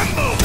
tremble!